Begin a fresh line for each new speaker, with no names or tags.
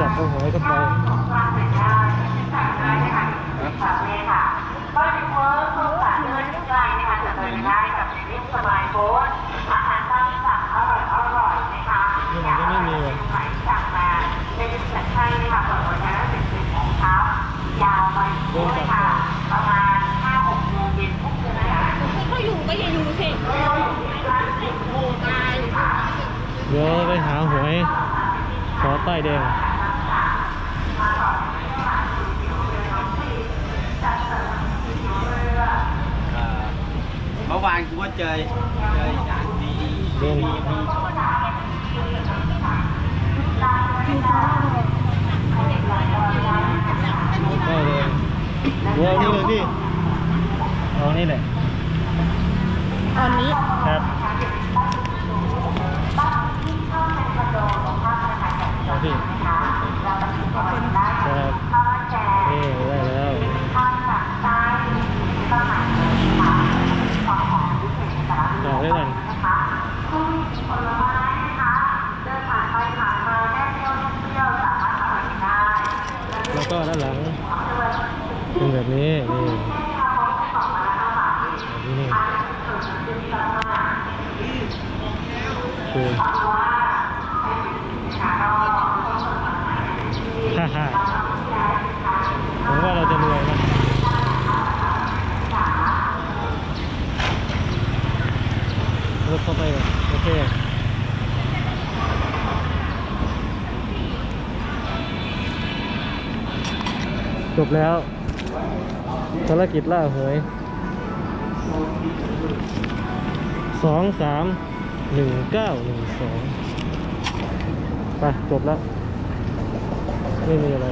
จับเอาหอยเข้าไป
ก็จะเวิร์คโครงการเดินไกลนะคะจะเดินได้กับชีวิตสบายโบ๊ทอาหารตามสั่งอร่อยอร่อยนะคะอยากอะไรไหนสั่งมเป็นสัญชัยนะคะเปิดบริการตั้งแต่สิบโมงเช้ายาวไปด้วยค่ะประมาณห้าหกโมงเย็นทุกเดือนนะคะ
เขอยู่ก็อย่าอยู่สิ
เดี๋ยวไปหาหวยขอใต้แดง
เมื่อ วานกูก็เจอเจอจานดี
เดินใต้แดงเดี๋ยวเอานี่เลยพี่เอานี่แหละ
ตอนนี้
ครับเอาพี่ครับนี่ได้แล้วต่อได้กันแล้ว ก็ด้านหลังเป็นแบบนี้นี่แบบนี้นี่คือฮ่าฮ่าผมว่าเราจะรวยนะรถเข้าไปโอเค จบแล้วภารกิจล่าหวยสองสามหนึ่งเก้าหนึ่งสองไปจบแล้ว ไม่มีอะไร